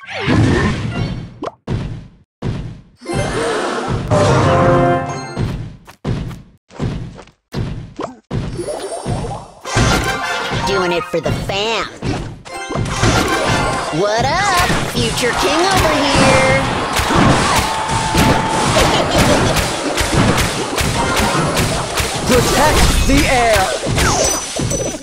Doing it for the fam. What up? Future King over here. Protect the air!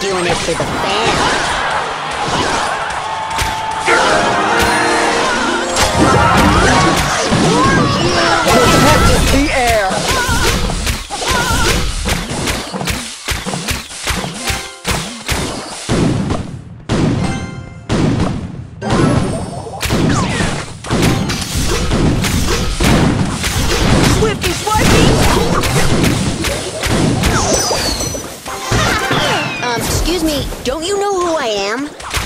Doing it for the fam. me, don't you know who I am?